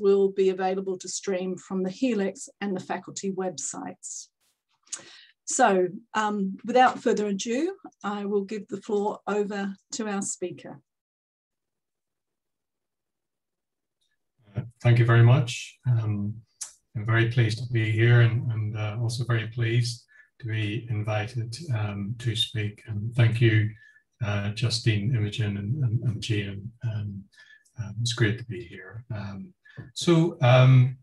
will be available to stream from the HeLEX and the faculty websites. So um, without further ado, I will give the floor over to our speaker. Uh, thank you very much. Um, I'm very pleased to be here and, and uh, also very pleased to be invited um, to speak. And thank you, uh, Justine, Imogen, and, and, and Gian. Um, um, it's great to be here. Um, so um,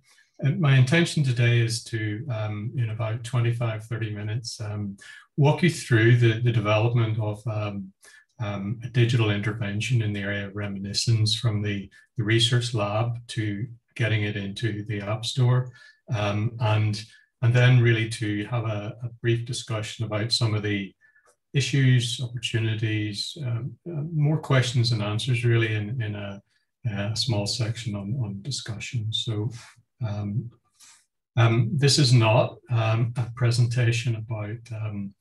my intention today is to, um, in about 25, 30 minutes, um, walk you through the, the development of a digital intervention in the area of reminiscence from the, the research lab to getting it into the App Store. And, and then really to have a, a, brief discussion about some of the issues, opportunities, um, uh, more questions and answers really in, in a, a small section on, on discussion. So um, um, this is not um, a presentation about um,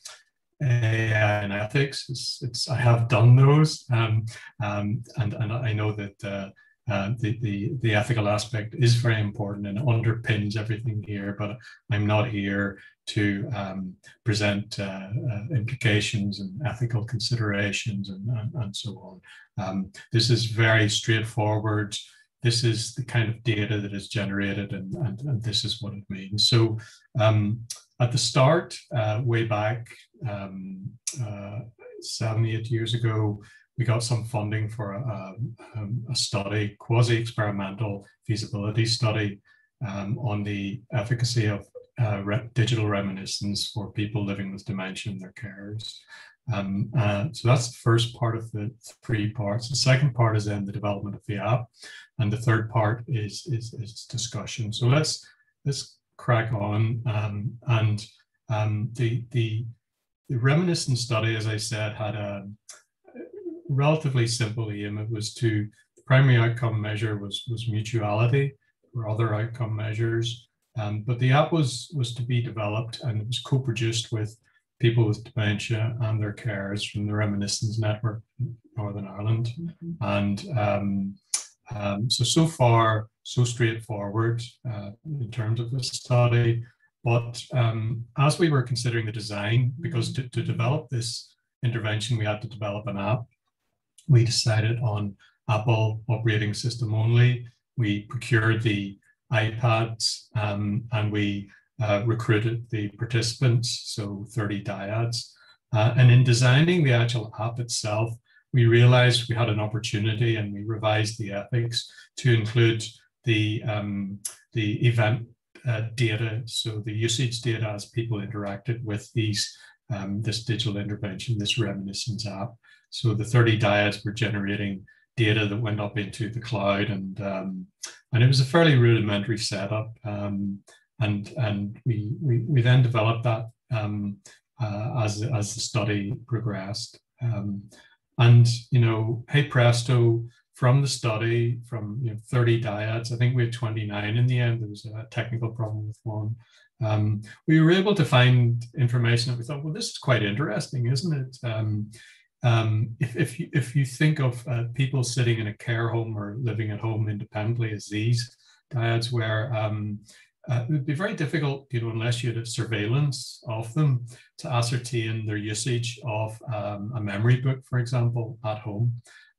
AI and ethics. It's, it's, I have done those, um, um, and, and I know that uh, uh, the, the, the ethical aspect is very important and underpins everything here, but I'm not here to um, present uh, uh, implications and ethical considerations and, and, and so on. Um, this is very straightforward this is the kind of data that is generated and, and, and this is what it means. So um, at the start, uh, way back um, uh, seven, eight years ago, we got some funding for a, a, a study, quasi-experimental feasibility study um, on the efficacy of uh, re digital reminiscence for people living with dementia and their carers. Um, uh, so that's the first part of the three parts. The second part is then the development of the app, and the third part is is, is discussion. So let's let's crack on. Um, and um, the the the reminiscence study, as I said, had a relatively simple aim. It was to the primary outcome measure was was mutuality or other outcome measures. Um, but the app was was to be developed and it was co-produced with people with dementia and their carers from the Reminiscence Network Northern Ireland. Mm-hmm. And um, um, so, so far, so straightforward uh, in terms of the study. But um, as we were considering the design, because to, to develop this intervention, we had to develop an app. We decided on Apple operating system only. We procured the iPads um, and we uh, recruited the participants, so 30 dyads. Uh, and in designing the actual app itself, we realized we had an opportunity and we revised the ethics to include the, um, the event uh, data, so the usage data as people interacted with these um, this digital intervention, this reminiscence app. So the 30 dyads were generating data that went up into the cloud and um, and it was a fairly rudimentary setup. Um, and and we we, we then developed that um, uh, as as the study progressed. Um, and you know, hey presto, from the study, from you know, 30 dyads, I think we had 29 in the end. There was a technical problem with one. Um, we were able to find information that we thought, well, this is quite interesting, isn't it? Um, um, if, if, you, if you think of uh, people sitting in a care home or living at home independently as these dyads, where um, uh, it would be very difficult, you know, unless you had a surveillance of them to ascertain their usage of um, a memory book, for example, at home.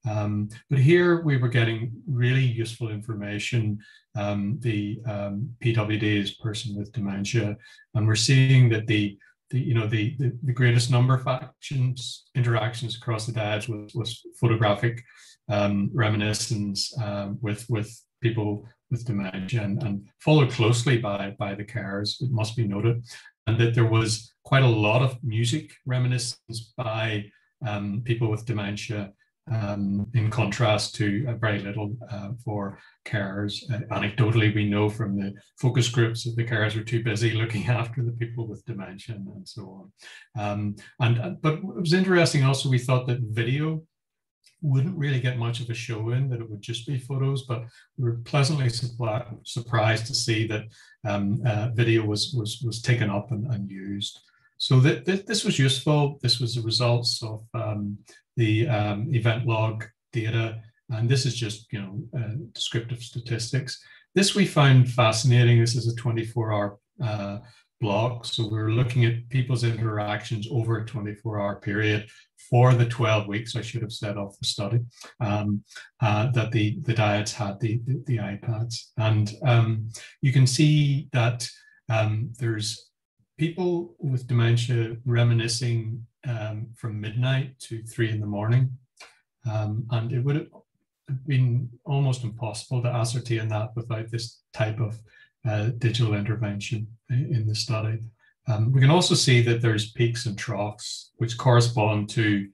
Um, but here we were getting really useful information. Um, the um, PWD is person with dementia, and we're seeing that the the you know the the, the greatest number of actions interactions across the dyads was, was photographic um, reminiscence um, with with people with dementia and, and followed closely by, by the carers, it must be noted, and that there was quite a lot of music reminiscence by um, people with dementia um, in contrast to uh, very little uh, for carers. Uh, anecdotally, we know from the focus groups that the carers were too busy looking after the people with dementia and so on. Um, and uh, but it was interesting also, we thought that video wouldn't really get much of a show in, that it would just be photos, but we were pleasantly surprised to see that um, uh, video was, was, was taken up and, and used. So th th this was useful. This was the results of um, the um, event log data. And this is just, you know, uh, descriptive statistics. this we found fascinating. This is a 24 hour uh, block. So we are looking at people's interactions over a 24 hour period for the 12 weeks, I should have said off the study, um, uh, that the, the dyads had the, the, the iPads. And um, you can see that um, there's people with dementia reminiscing um, from midnight to three in the morning. Um, and it would have been almost impossible to ascertain that without this type of uh, digital intervention in the study. Um, we can also see that there's peaks and troughs, which correspond to,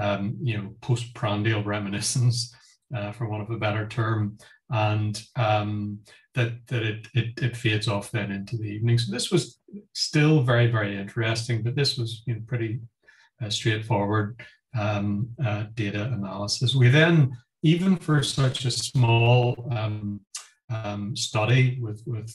um, you know, postprandial reminiscence, uh, for want of a better term, and um, that that it, it, it fades off then into the evening. So this was still very very interesting, but this was you know, pretty uh, straightforward um, uh, data analysis. We then, even for such a small um, um, study with with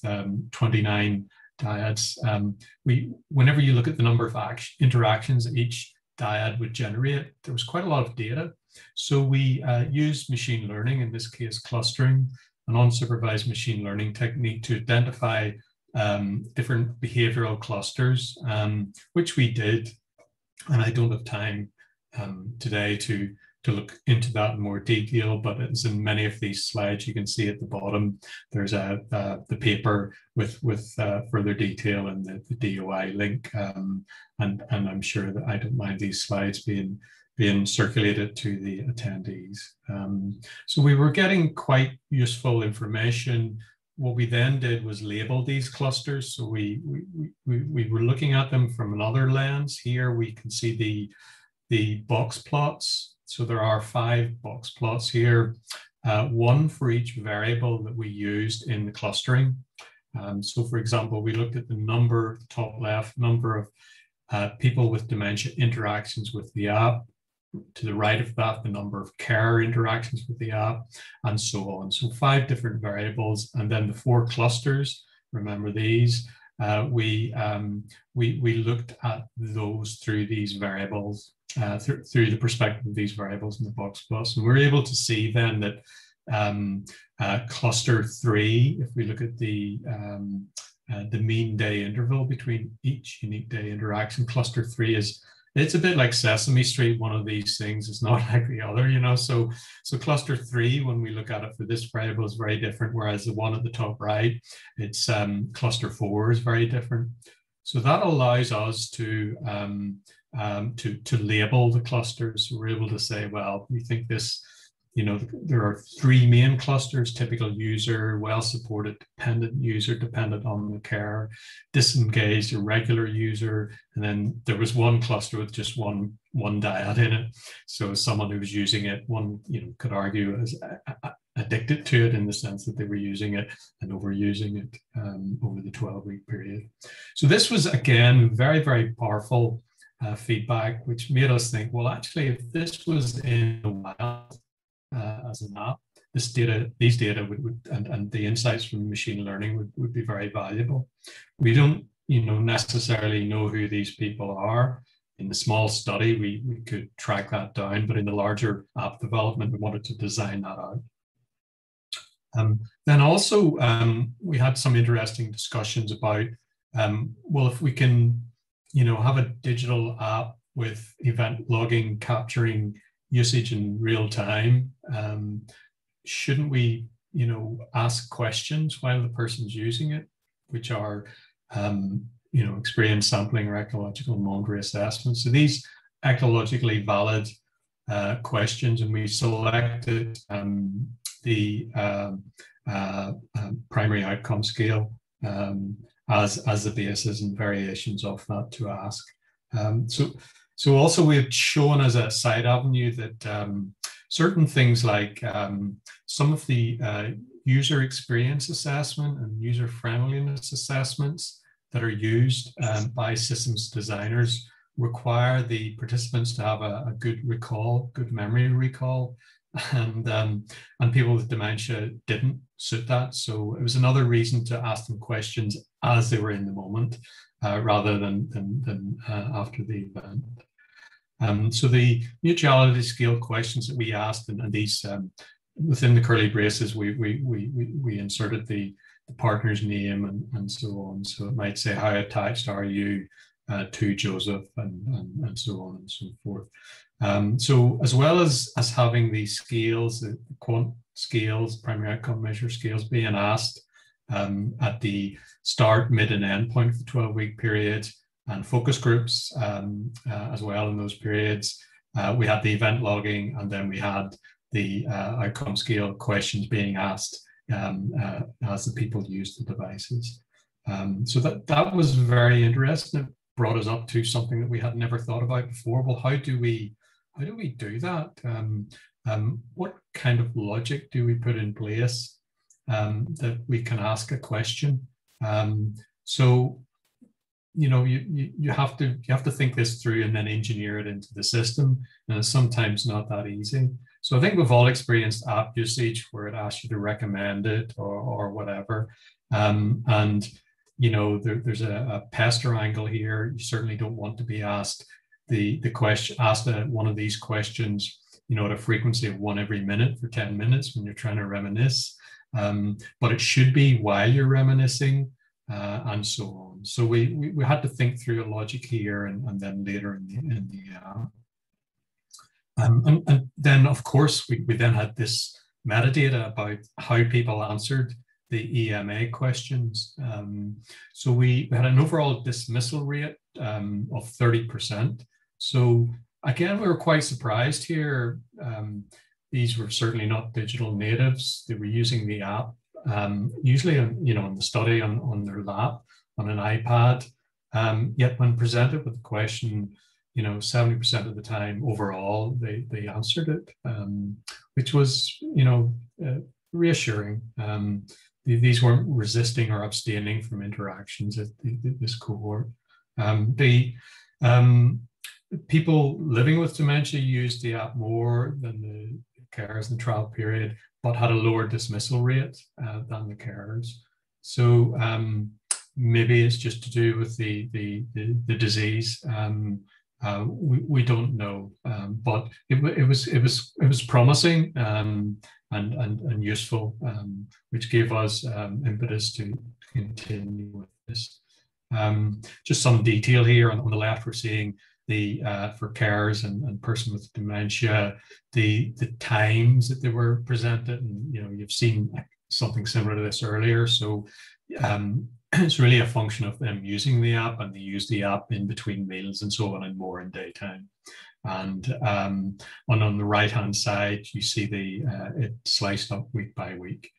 29 dyads. Um, we, whenever you look at the number of action, interactions that each dyad would generate, there was quite a lot of data. So we uh, used machine learning, in this case clustering, an unsupervised machine learning technique to identify um, different behavioral clusters, um, which we did. And I don't have time um, today to to look into that in more detail, but as in many of these slides, you can see at the bottom, there's a, the paper with, with uh, further detail and the, the DOI link. Um, and, and I'm sure that I don't mind these slides being, being circulated to the attendees. Um, so we were getting quite useful information. What we then did was label these clusters. So we, we, we, we were looking at them from another lens. Here we can see the, the box plots so there are five box plots here, uh, one for each variable that we used in the clustering. Um, so for example, we looked at the number, top left, number of uh, people with dementia interactions with the app. To the right of that, the number of care interactions with the app, and so on. So five different variables, and then the four clusters. Remember these. Uh, we, um, we, we looked at those through these variables uh, th through the perspective of these variables in the box plots. And we're able to see then that um, uh, cluster three, if we look at the um, uh, the mean day interval between each unique day interaction, cluster three is it's a bit like Sesame Street. One of these things is not like the other, you know. So so cluster three, when we look at it for this variable, is very different. Whereas the one at the top right, it's um, cluster four is very different. So that allows us to um, um, to, to label the clusters. We're able to say, well, we think this, you know, there are three main clusters, typical user, well-supported, dependent user, dependent on the care, disengaged, irregular user, and then there was one cluster with just one, one dyad in it. So someone who was using it, one, you know, could argue as addicted to it in the sense that they were using it and overusing it um, over the 12 week period. So this was again very, very powerful uh, feedback, which made us think, well, actually, if this was in the wild uh, as an app, this data, these data would, would and, and the insights from machine learning would, would be very valuable. We don't, you know, necessarily know who these people are. In the small study, we, we could track that down, but in the larger app development, we wanted to design that out. Um, then also, um, we had some interesting discussions about, um, well, if we can you know, have a digital app with event logging, capturing usage in real time. Um, shouldn't we, you know, ask questions while the person's using it, which are, um, you know, experience sampling or ecological momentary assessment. So these ecologically valid uh, questions, and we selected um, the uh, uh, primary outcome scale um, as, as the basis and variations of that to ask. Um, so, so also we've shown as a side avenue that um, certain things like um, some of the uh, user experience assessment and user friendliness assessments that are used um, by systems designers require the participants to have a, a good recall, good memory recall, and um, and people with dementia didn't suit that. So it was another reason to ask them questions as they were in the moment, uh, rather than than, than uh, after the event. Um, so the mutuality scale questions that we asked, and, and these um, within the curly braces, we, we, we, we, inserted the, the partner's name and, and so on. So it might say, how attached are you uh, to Joseph and, and, and so on and so forth. Um, so as well as, as having these scales, the quant scales, primary outcome measure scales being asked um, at the start, mid and end point of the 12 week period and focus groups um, uh, as well in those periods. Uh, we had the event logging and then we had the uh, outcome scale questions being asked um, uh, as the people used the devices. Um, so that, that was very interesting. It brought us up to something that we had never thought about before. Well, how do we how do we do that? Um, um what kind of logic do we put in place um, that we can ask a question? So you know you, you you have to you have to think this through and then engineer it into the system. And it's sometimes not that easy. So i think we've all experienced app usage where it asks you to recommend it or or whatever. Um, and you know there, there's a, a pester angle here. You certainly don't want to be asked the the question asked a, one of these questions you know at a frequency of one every minute for 10 minutes when you're trying to reminisce. Um, but it should be while you're reminiscing uh, and so on. So we, we, we, had to think through a logic here and, and then later in the, in the uh, um, and, and, then of course we, we then had this metadata about how people answered the EMA questions. Um, so we, we, had an overall dismissal rate um, of 30%. So again, we were quite surprised here. Um, these were certainly not digital natives. They were using the app um, usually you know in the study on, on their lap on an iPad. Um, yet when presented with the question, you know, 70% of the time overall, they, they answered it, um, which was, you know, uh, reassuring. Um, these weren't resisting or abstaining from interactions at the, this cohort. Um, the um, people living with dementia used the app more than the carers in the trial period, but had a lower dismissal rate uh, than the carers. So um, maybe it's just to do with the the the, the disease. Um, uh, we, we don't know, um, but it, it was it was it was promising um, and and and useful, um, which gave us um, impetus to continue with this. just some detail here on, on the left, we're seeing the uh, for carers and, and person with dementia, the the times that they were presented, and you know you've seen something similar to this earlier. So um, it's really a function of them using the app, and they use the app in between meals and so on, and more in daytime. And um, and on the right hand side, you see the uh, it sliced up week by week.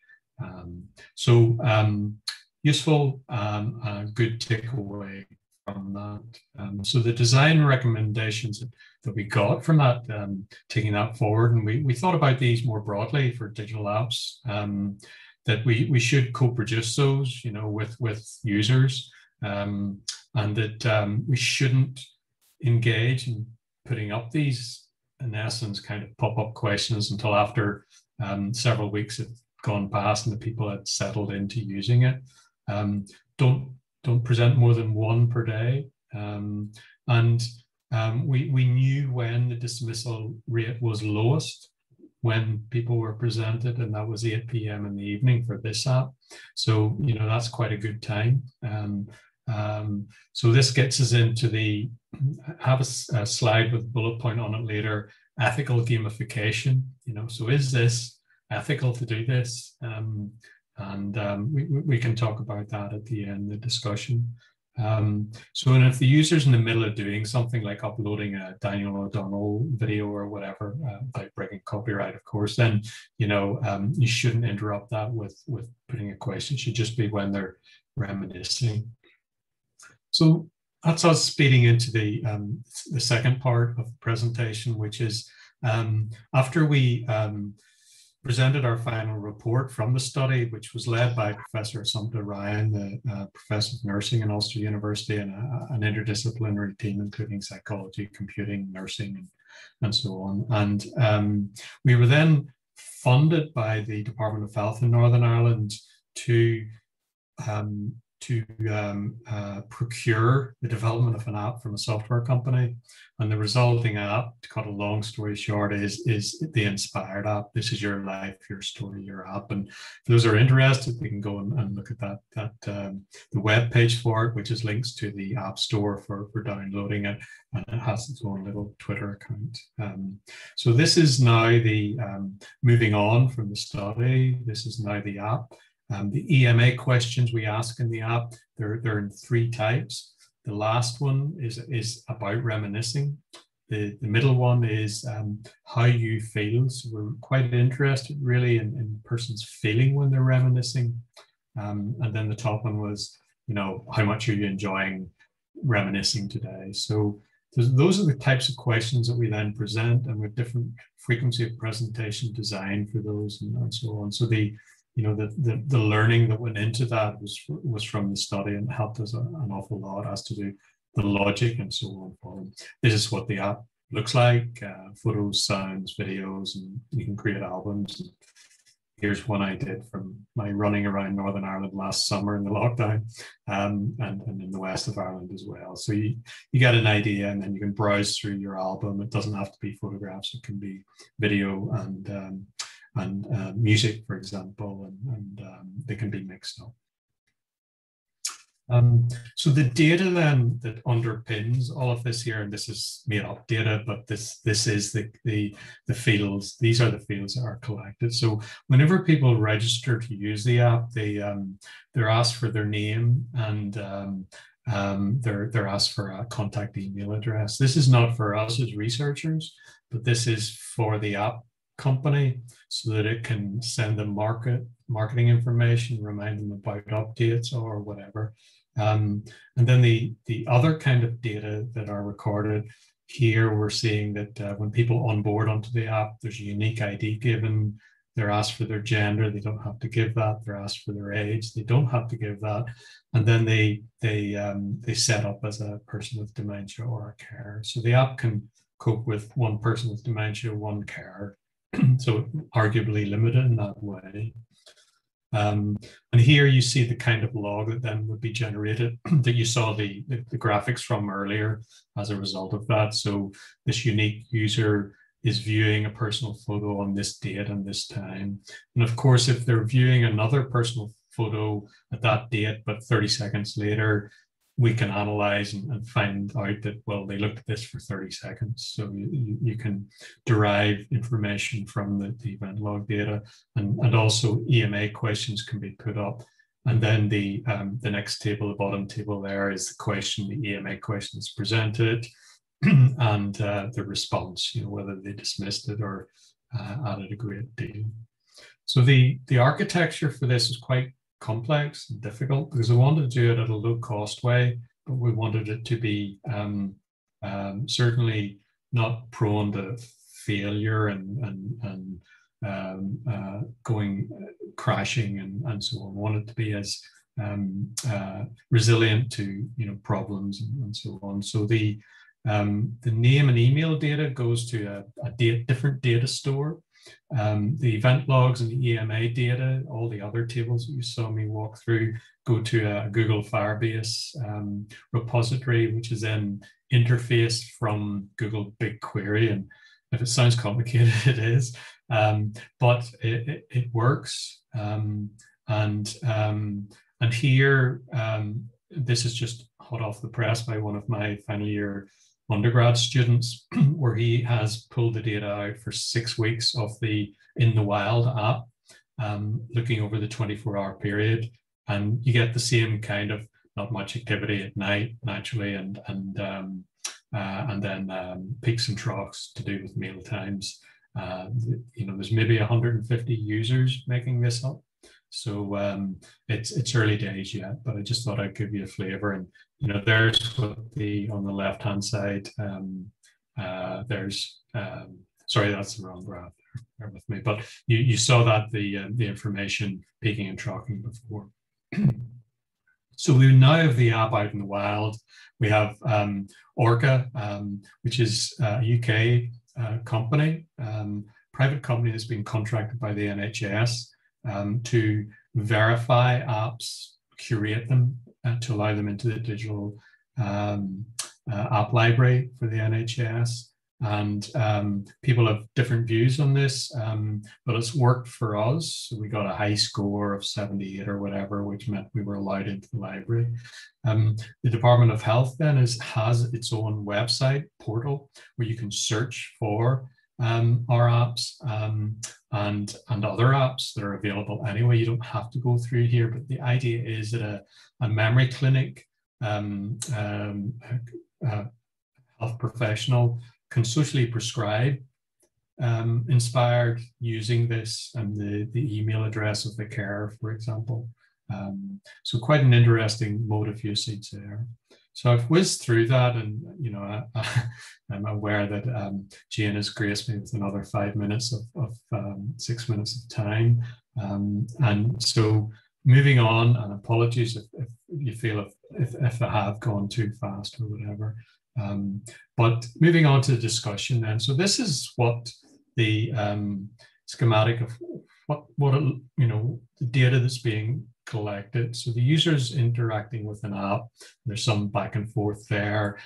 Um, so um, useful, um, good takeaway from that. Um, so the design recommendations that we got from that, um, taking that forward, and we, we thought about these more broadly for digital apps, um, that we, we should co-produce those, you know, with, with users, um, and that um, we shouldn't engage in putting up these, in essence, kind of pop-up questions until after um, several weeks have gone past and the people had settled into using it. don't don't present more than one per day. Um, and um, we, we knew when the dismissal rate was lowest when people were presented, and that was 8 p.m. in the evening for this app. So, you know, that's quite a good time. Um, um, so this gets us into the, have a, a, slide with bullet point on it later, ethical gamification, you know, so is this ethical to do this? Um, and um, we, we can talk about that at the end of the discussion. Um, so, and if the user's in the middle of doing something like uploading a Daniel O'Donnell video or whatever, uh, breaking copyright, of course, then you know um, you shouldn't interrupt that with with putting a question. It should just be when they're reminiscing. So that's us speeding into the um, the second part of the presentation, which is um, after we um, presented our final report from the study, which was led by Professor Assumpta Ryan, the uh, professor of nursing in Ulster University, and a, an interdisciplinary team, including psychology, computing, nursing, and, and so on. And um, we were then funded by the Department of Health in Northern Ireland to um, to um, uh, procure the development of an app from a software company. And the resulting app, to cut a long story short, is, is the Inspired app. This is your life, your story, your app. And for those are interested, they can go and, and look at that, that um, the web page for it, which is links to the App Store for, for downloading it. And it has its own little Twitter account. Um, so this is now the um, moving on from the study. This is now the app. Um, the EMA questions we ask in the app, they're, they're in three types. The last one is, is about reminiscing. The, the middle one is um, how you feel. So we're quite interested really in, in person's feeling when they're reminiscing. Um, and then the top one was, you know, how much are you enjoying reminiscing today? So those are the types of questions that we then present and with different frequency of presentation design for those and, and so on. So the you know, the, the, the learning that went into that was, was from the study and helped us an awful lot as to do the logic and so on. This is what the app looks like, uh, photos, sounds, videos, and you can create albums. And here's one I did from my running around Northern Ireland last summer in the lockdown um, and, and in the west of Ireland as well. So you, you get an idea and then you can browse through your album. It doesn't have to be photographs, it can be video and um, and uh, music, for example, and, and um, they can be mixed up. Um, so the data then that underpins all of this here, and this is made up data, but this this is the, the, the fields, these are the fields that are collected. So whenever people register to use the app, they, um, they're asked for their name and um, um, they're, they're asked for a contact email address. This is not for us as researchers, but this is for the app company so that it can send them market marketing information, remind them about updates or whatever. Um, and then the, the other kind of data that are recorded here, we're seeing that uh, when people onboard onto the app, there's a unique ID given. They're asked for their gender. They don't have to give that. They're asked for their age. They don't have to give that. And then they they um, they set up as a person with dementia or a carer. So the app can cope with one person with dementia, one carer, so arguably limited in that way. Um, and here you see the kind of log that then would be generated that you saw the, the, the, graphics from earlier as a result of that. So this unique user is viewing a personal photo on this date and this time. And of course, if they're viewing another personal photo at that date, but 30 seconds later, we can analyze and, and, find out that, well, they looked at this for 30 seconds. So you, you can derive information from the, the event log data and, and also EMA questions can be put up. And then the, um, the next table, the bottom table there is the question, the EMA questions presented and uh, the response, you know, whether they dismissed it or uh, added a great deal. So the, the architecture for this is quite complex and difficult because we wanted to do it at a low cost way, but we wanted it to be um, um, certainly not prone to failure and, and, and um, uh, going uh, crashing and, and so on. We wanted to be as um, uh, resilient to you know problems and, and so on. So the um, the name and email data goes to a, a different data store um, the event logs and the EMA data, all the other tables that you saw me walk through, go to a Google Firebase um, repository, which is then interfaced from Google BigQuery. And if it sounds complicated, it is, um, but it, it, it works. Um, and um, and here, um, this is just hot off the press by one of my final year undergrad students where he has pulled the data out for six weeks of the In the Wild app, um, looking over the 24 hour period. And you get the same kind of not much activity at night, naturally, and, and, um, uh, and then um, peaks and troughs to do with meal times. Uh, you know, there's maybe 150 users making this up. So um, it's it's early days yet, but I just thought I'd give you a flavor. And you know, there's what the on the left hand side. Um, uh, there's um, sorry, that's the wrong graph. Bear with me, but you, you saw that the uh, the information peaking and troughing before. so we now have the app out in the wild. We have um, ORCHA, um, which is a UK uh, company, um, private company that's been contracted by the NHS um, to verify apps, curate them, uh, to allow them into the digital um, uh, app library for the NHS. And um, people have different views on this, um, but it's worked for us. we got a high score of 78 or whatever, which meant we were allowed into the library. Um, the Department of Health then is, has its own website portal where you can search for um, our apps um, and, and other apps that are available anyway. You don't have to go through here, but the idea is that a, a memory clinic um, um, health professional can socially prescribe um, inspired using this and the, the email address of the care, for example. Um, so quite an interesting mode of usage there. So I've whizzed through that and, you know, I, am aware that um, Jane has graced me with another five minutes of, of um, six minutes of time. Um, and so moving on, and apologies if, if you feel if, if, if I have gone too fast or whatever. Um, but moving on to the discussion then. So this is what the um, schematic of what, what, you know, the data that's being collected. So the user is interacting with an app. There's some back and forth there.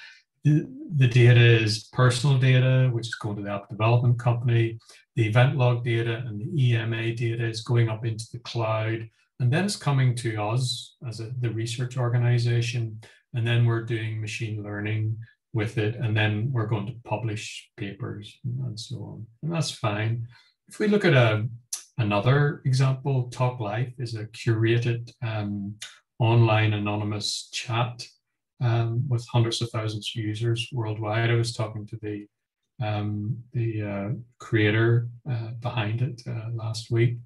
The, the data is personal data, which is going to the app development company. The event log data and the EMA data is going up into the cloud. And then it's coming to us as a, the research organization. And then we're doing machine learning with it. And then we're going to publish papers and so on. And that's fine. If we look at a, another example, TalkLife is a curated um, online anonymous chat um, with hundreds of thousands of users worldwide. I was talking to the um, the uh, creator uh, behind it uh, last week,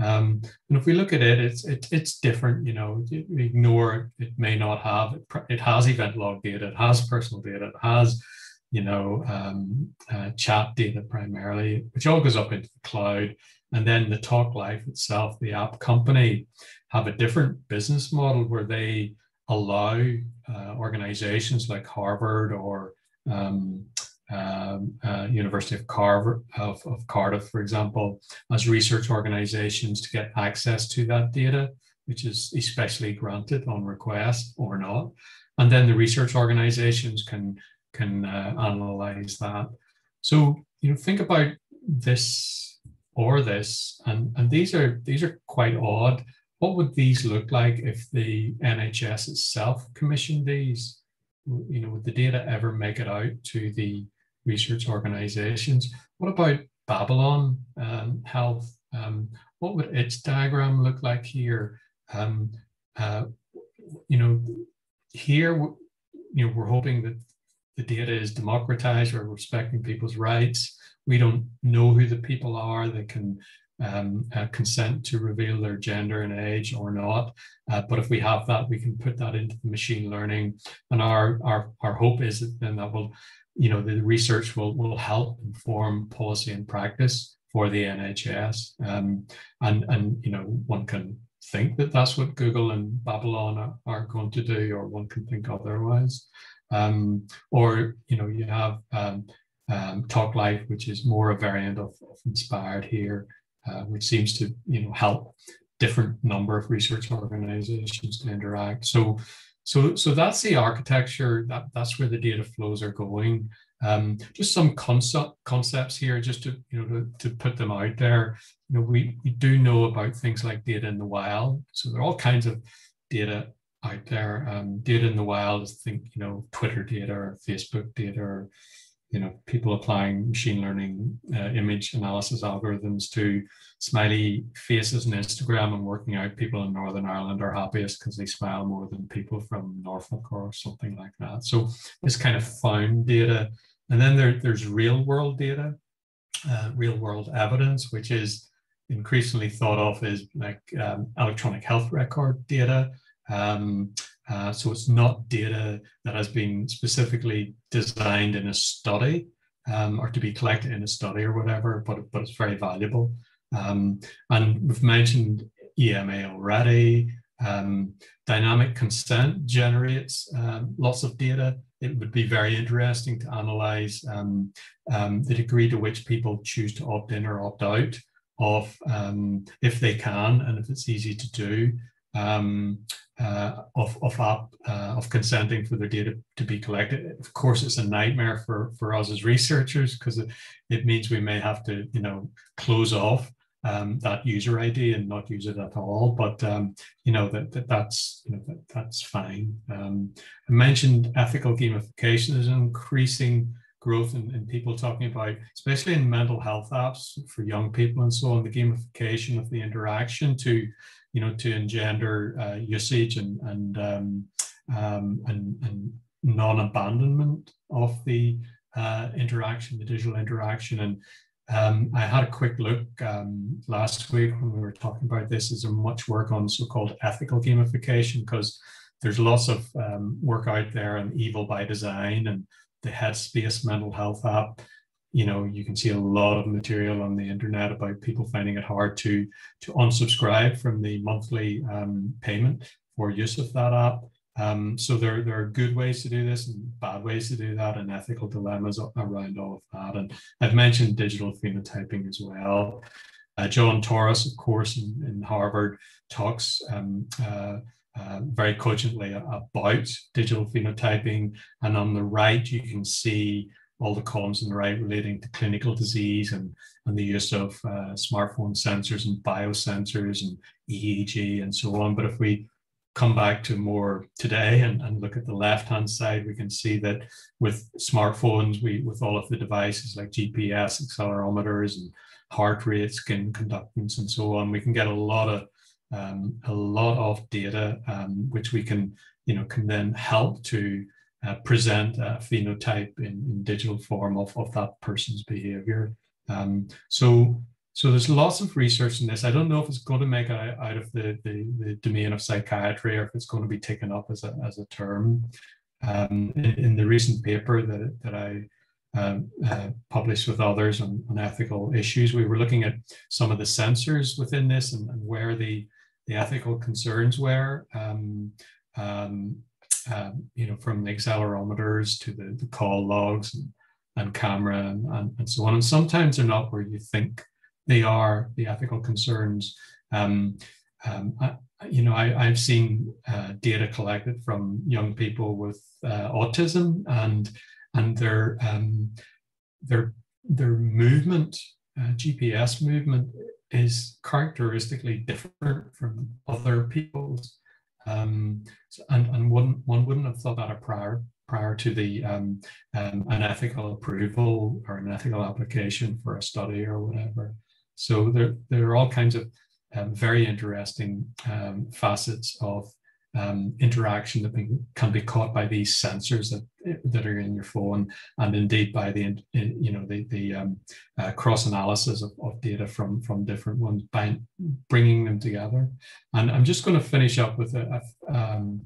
um, and if we look at it, it's it, it's different. You know, ignore it, it may not have it, it has event log data, it has personal data, it has you know um, uh, chat data primarily, which all goes up into the cloud. And then the TalkLife itself, the app company, have a different business model where they allow uh, organizations like Harvard or um, um, uh, University of, Carver, of, of, Cardiff, for example, as research organizations to get access to that data, which is especially granted on request or not. And then the research organizations can, can uh, analyze that. So, you know, think about this or this, and, and these are these are quite odd. What would these look like if the NHS itself commissioned these? You know, would the data ever make it out to the research organizations. What about Babylon um, Health? Um, what would its diagram look like here? Um, uh, you know, here, you know, we're hoping that the data is democratized, we're respecting people's rights. We don't know who the people are that can um, uh, consent to reveal their gender and age or not. Uh, but if we have that, we can put that into the machine learning. And our, our, our hope is that then that will you know, the research will, will help inform policy and practice for the NHS. Um, and, and, you know, one can think that that's what Google and Babylon are, are going to do, or one can think otherwise. Um, or, you know, you have um, um, TalkLife, which is more a variant of, of Inspired here, uh, which seems to, you know, help different number of research organizations to interact. So so, so that's the architecture. That, that's where the data flows are going. Um, just some concept concepts here, just to you know to, to put them out there. You know, we, we do know about things like data in the wild. So there are all kinds of data out there. Um, data in the wild think you know Twitter data or Facebook data or you know, people applying machine learning uh, image analysis algorithms to smiley faces on Instagram and working out people in Northern Ireland are happiest because they smile more than people from Norfolk or something like that. So this kind of found data. And then there, there's real world data, uh, real world evidence, which is increasingly thought of as like um, electronic health record data. Um, uh, so it's not data that has been specifically designed in a study um, or to be collected in a study or whatever, but, but it's very valuable. Um, and we've mentioned EMA already. Um, dynamic consent generates um, lots of data. It would be very interesting to analyze um, the degree to which people choose to opt in or opt out of if they can and if it's easy to do um, uh, of of app uh, of consenting for their data to be collected. Of course, it's a nightmare for for us as researchers because it, it means we may have to you know close off um, that user ID and not use it at all. But um, you know that, that that's you know that, that's fine. Um, I mentioned ethical gamification is increasing growth in, in people talking about, especially in mental health apps for young people and so on, the gamification of the interaction to you know, to engender uh, usage and and um, um, and, and non-abandonment of the uh, interaction, the digital interaction. And um, I had a quick look um, last week when we were talking about this. Is there much work on so-called ethical gamification? Because there's lots of um, work out there on evil by design and the Headspace mental health app you know you can see a lot of material on the internet about people finding it hard to to unsubscribe from the monthly um, payment for use of that app. Um, so there, there are good ways to do this and bad ways to do that and ethical dilemmas around all of that. And i've mentioned digital phenotyping as well. Uh, John Torous of course in, in harvard talks um, uh, uh, very cogently about digital phenotyping. And on the right you can see all the columns on the right relating to clinical disease and, and the use of uh, smartphone sensors and biosensors and EEG and so on. But if we come back to more today and, and look at the left hand side, we can see that with smartphones, we with all of the devices like GPS, accelerometers, and heart rate, skin conductance, and so on, we can get a lot of um, a lot of data um, which we can you know can then help to uh, present a phenotype in, in, digital form of, of that person's behavior. Um, so, so there's lots of research in this. I don't know if it's going to make it out of the, the, the domain of psychiatry or if it's going to be taken up as a, as a term. Um, in, in, the recent paper that, that I um, uh, published with others on, on, ethical issues, we were looking at some of the sensors within this and, and where the, the ethical concerns were. Um, um, you know, from the accelerometers to the, the call logs and, and camera and, and, and, so on. And sometimes they're not where you think they are, the ethical concerns. Um, um, I, you know, I, have seen uh, data collected from young people with uh, autism and and their um, their their movement, uh, GPS movement, is characteristically different from other people's. Um, and and one, one wouldn't have thought that a prior prior to the um, um, an ethical approval or an ethical application for a study or whatever. So there, there are all kinds of um, very interesting um, facets of um, interaction that can be caught by these sensors that that are in your phone, and indeed by the you know the the um, uh, cross analysis of, of data from from different ones by bringing them together. And I'm just going to finish up with a, a, um,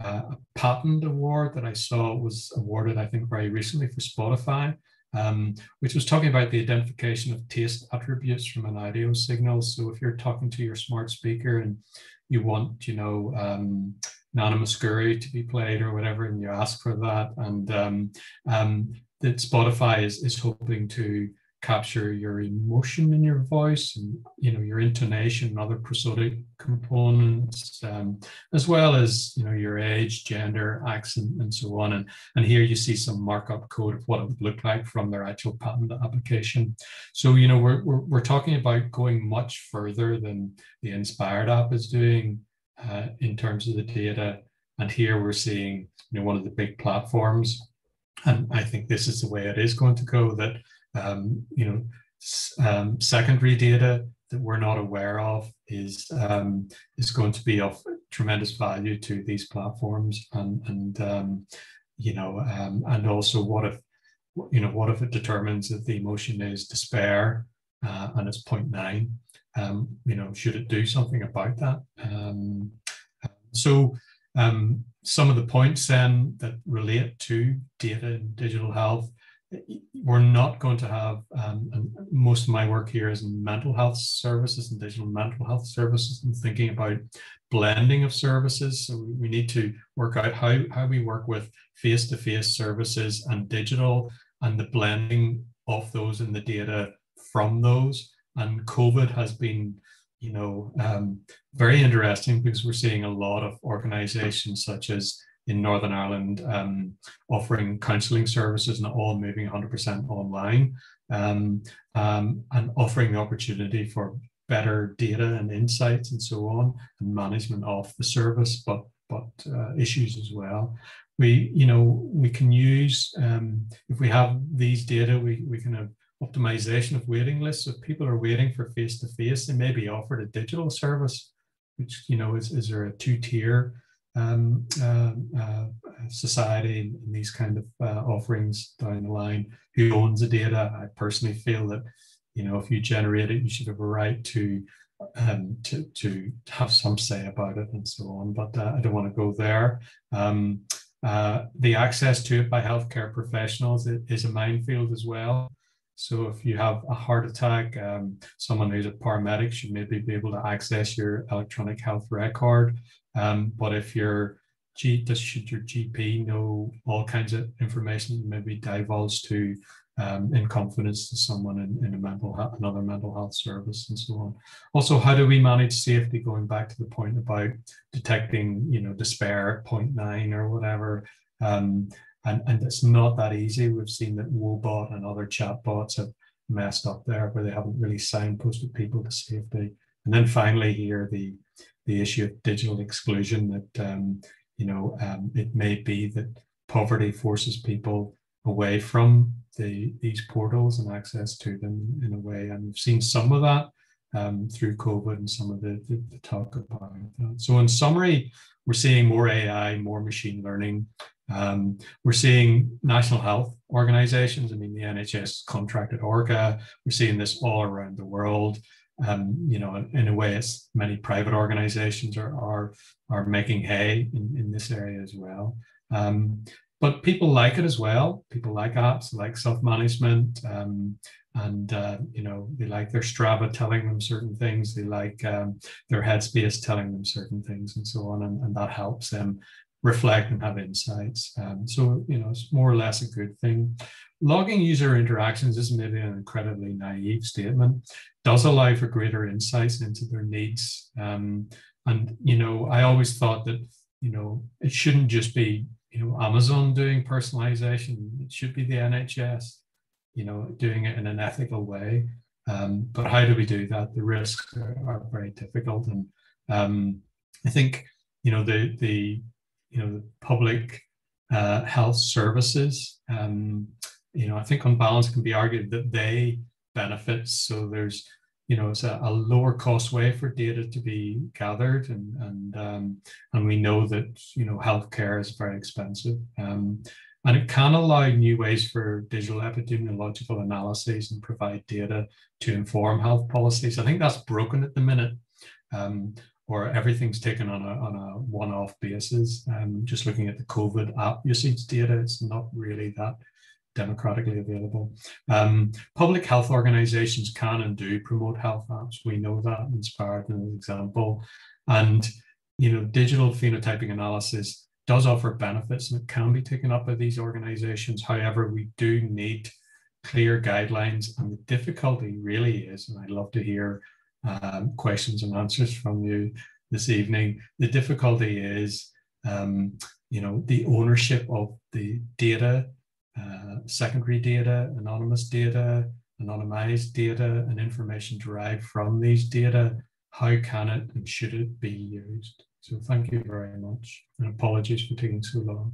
a patent award that I saw was awarded I think very recently for Spotify. Um, which was talking about the identification of taste attributes from an audio signal. So if you're talking to your smart speaker and you want, you know, um, Nana Mouskouri to be played or whatever, and you ask for that. And um, um, that Spotify is, is hoping to capture your emotion in your voice and you know your intonation and other prosodic components um, as well as you know your age gender accent and so on. And and here you see some markup code of what it would look like from their actual patent application. So you know we're we're, we're talking about going much further than the inspired app is doing uh, in terms of the data. And here we're seeing you know one of the big platforms. And i think this is the way it is going to go that um, you know, um, secondary data that we're not aware of is um, is going to be of tremendous value to these platforms and and um, you know um, and also what if you know what if it determines that the emotion is despair uh, and it's 0.9 um, you know should it do something about that? Um, so um, some of the points then that relate to data and digital health we're not going to have, um, and most of my work here is in mental health services and digital mental health services and thinking about blending of services. So we need to work out how, how we work with face-to-face services and digital and the blending of those and the data from those. And COVID has been you know, um, very interesting because we're seeing a lot of organizations such as in Northern Ireland um, offering counselling services and all moving 100% online um, um, and offering the opportunity for better data and insights and so on and management of the service, but but uh, issues as well. We, you know, we can use um, if we have these data, we, we can have optimization of waiting lists. If people are waiting for face to face, they may be offered a digital service, which you know is, is there a two tier um, uh, uh, society and these kind of uh, offerings down the line? Who owns the data? I personally feel that you know if you generate it, you should have a right to um, to to have some say about it and so on. But uh, I don't want to go there. Um, uh, the access to it by healthcare professionals is a minefield as well. So if you have a heart attack, um, someone who's a paramedic should maybe be able to access your electronic health record. Um, but if your G, does, should your GP know all kinds of information you maybe divulge to um, in confidence to someone in, in a mental another mental health service and so on. Also, how do we manage safety? Going back to the point about detecting, you know, despair at 0.9 or whatever. Um, and, and it's not that easy. We've seen that Woebot and other chatbots have messed up there where they haven't really signposted people to safety. And then finally here, the, the issue of digital exclusion that, um, you know, um, it may be that poverty forces people away from the, these portals and access to them in a way. And we've seen some of that um, through COVID and some of the, the, the talk about that. So in summary, we're seeing more AI, more machine learning, um, we're seeing national health organizations. I mean, the NHS contracted ORCHA. We're seeing this all around the world. Um, you know, in a way, it's many private organizations are are, are making hay in, in this area as well. Um, but people like it as well. People like apps, like self-management, um, and uh, you know they like their Strava telling them certain things. They like um, their Headspace telling them certain things, and so on, and, and that helps them reflect and have insights. Um, so, you know, it's more or less a good thing. Logging user interactions is maybe an incredibly naive statement, does allow for greater insights into their needs. Um, and, you know, I always thought that, you know, it shouldn't just be, you know, Amazon doing personalization. It should be the NHS, you know, doing it in an ethical way. Um, but how do we do that? The risks are, are very difficult. And um, I think, you know, the, the you know, the public uh, health services. Um, you know, I think on balance can be argued that they benefit. So there's, you know, it's a, a lower cost way for data to be gathered, and and um, and we know that you know healthcare is very expensive. And it can allow new ways for digital epidemiological analyses and provide data to inform health policies. I think that's broken at the minute. Um, or everything's taken on a, on a one-off basis. Um, just looking at the COVID app usage data, it's not really that democratically available. Um, public health organizations can and do promote health apps. We know that, inspired an example. And, you know, digital phenotyping analysis does offer benefits and it can be taken up by these organizations. However, we do need clear guidelines and the difficulty really is, and I'd love to hear um, questions and answers from you this evening. The difficulty is, um, you know, the ownership of the data, uh, secondary data, anonymous data, anonymized data, and information derived from these data. How can it and should it be used? So thank you very much, and apologies for taking so long.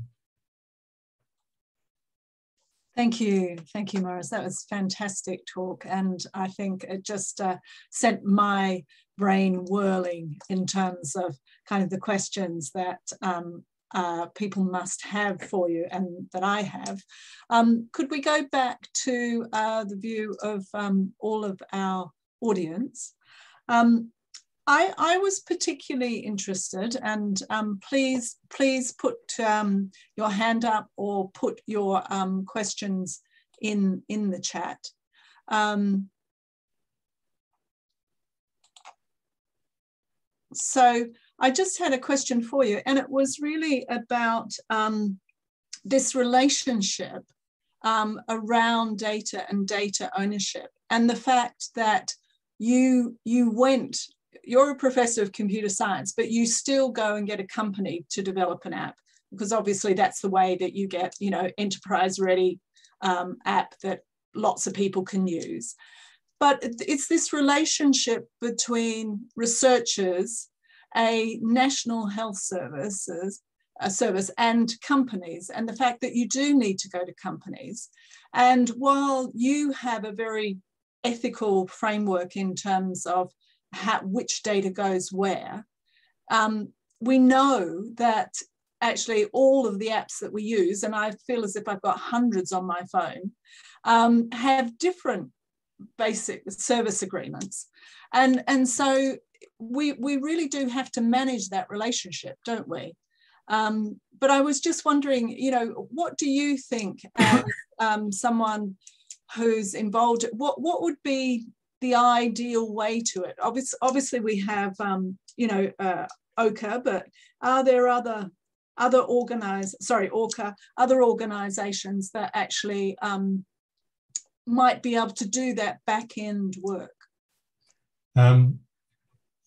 Thank you. Thank you, Maurice. That was fantastic talk. And I think it just uh, sent my brain whirling in terms of kind of the questions that um, uh, people must have for you and that I have. Um, could we go back to uh, the view of um, all of our audience? Um, I, I was particularly interested, and um, please, please put um, your hand up or put your um, questions in in the chat. Um, so I just had a question for you, and it was really about um, this relationship um, around data and data ownership, and the fact that you you went you're a professor of computer science, but you still go and get a company to develop an app because obviously that's the way that you get, you know, enterprise ready um, app that lots of people can use. But it's this relationship between researchers, a national health services, a service and companies, and the fact that you do need to go to companies. And while you have a very ethical framework in terms of how, which data goes where, um, we know that actually all of the apps that we use, and I feel as if I've got hundreds on my phone, um, have different basic service agreements. And, and so we, we really do have to manage that relationship, don't we? Um, but I was just wondering, you know, what do you think as um, someone who's involved, what, what would be the ideal way to it? Obviously, obviously we have, um, you know, uh, ORCHA, but are there other other organize sorry ORCHA other organizations that actually um, might be able to do that back end work? Um,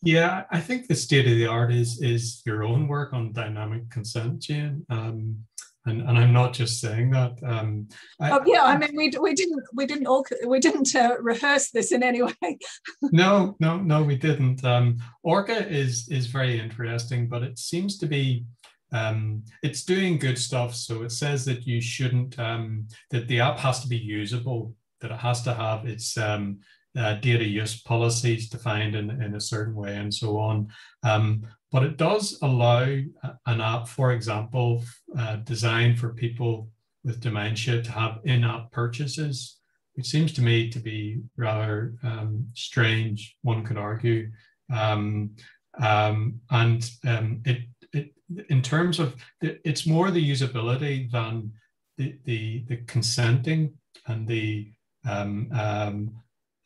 yeah, I think the state of the art is is your own work on dynamic consent, Jane. Um, and, and I'm not just saying that. Um, I, oh yeah, I mean we, we didn't we didn't all we didn't uh, rehearse this in any way. no, no, no, we didn't. Um, ORCHA is is very interesting, but it seems to be um, it's doing good stuff. So it says that you shouldn't um, that the app has to be usable, that it has to have its um, uh, data use policies defined in, in a certain way and so on. Um, but it does allow an app, for example, uh, designed for people with dementia to have in-app purchases, which seems to me to be rather um, strange, one could argue. Um, um, and um, it, it, in terms of, the, it's more the usability than the, the, the consenting and the um, um,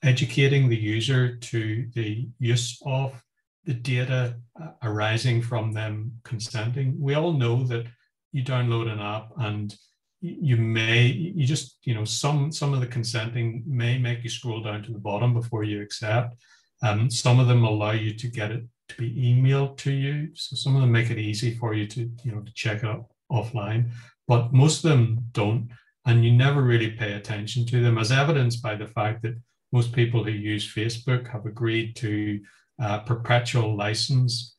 educating the user to the use of the data uh, arising from them consenting. We all know that you download an app and you may you just you know some some of the consenting may make you scroll down to the bottom before you accept. Um, some of them allow you to get it to be emailed to you. So some of them make it easy for you to you know to check it offline but most of them don't. And you never really pay attention to them as evidenced by the fact that most people who use Facebook have agreed to uh, perpetual license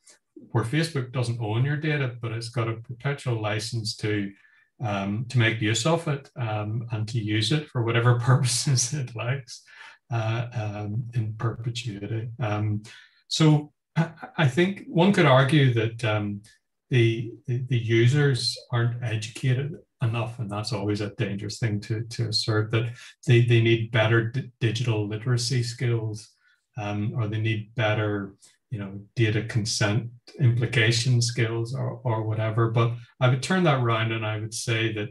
where Facebook doesn't own your data, but it's got a perpetual license to um, to make use of it um, and to use it for whatever purposes it likes uh, um, in perpetuity. Um, so I, think one could argue that um, the, the, the users aren't educated enough, and that's always a dangerous thing to, to assert that they, they need better digital literacy skills um, or they need better you know data consent implication skills or, or whatever but i would turn that around and i would say that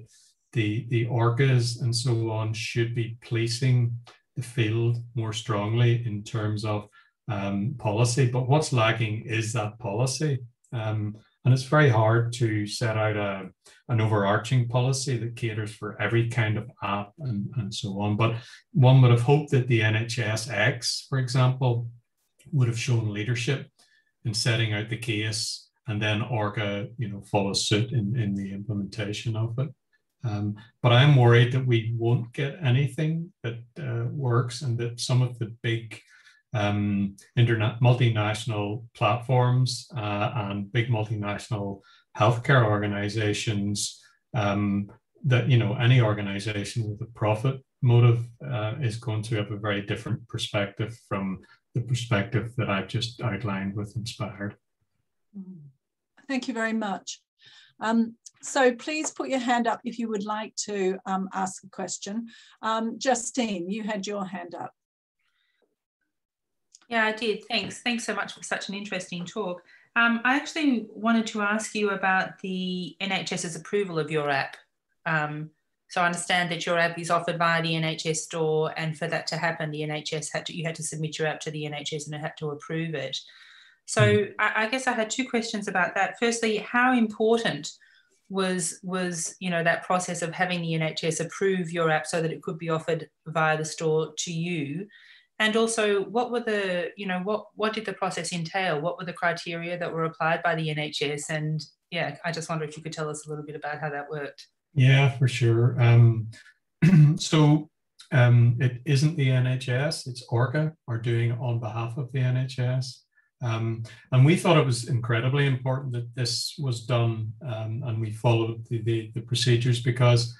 the the ORCHAs and so on should be policing the field more strongly in terms of um, policy but what's lacking is that policy um, and it's very hard to set out a, an overarching policy that caters for every kind of app and, and so on. But one would have hoped that the NHS X, for example, would have shown leadership in setting out the case and then ORCHA, you know, follows suit in, in the implementation of it. Um, but I'm worried that we won't get anything that uh, works and that some of the big um, multinational platforms uh, and big multinational healthcare organizations um, that you know any organization with a profit motive uh, is going to have a very different perspective from the perspective that I've just outlined with Inspired. Thank you very much. Um, so please put your hand up if you would like to um, ask a question. Um, Justine, you had your hand up. Yeah, I did. Thanks. Thanks so much for such an interesting talk. Um, I actually wanted to ask you about the NHS's approval of your app. Um, so I understand that your app is offered via the NHS store, and for that to happen, the NHS had to you had to submit your app to the NHS and it had to approve it. So hmm. I, I guess I had two questions about that. Firstly, how important was was you know that process of having the NHS approve your app so that it could be offered via the store to you? and also, what were the, you know, what what did the process entail? What were the criteria that were applied by the NHS? And yeah, I just wonder if you could tell us a little bit about how that worked. Yeah, for sure. Um, so um, it isn't the NHS; it's ORCHA are doing it on behalf of the NHS. Um, and we thought it was incredibly important that this was done um, and we followed the, the, the, procedures because,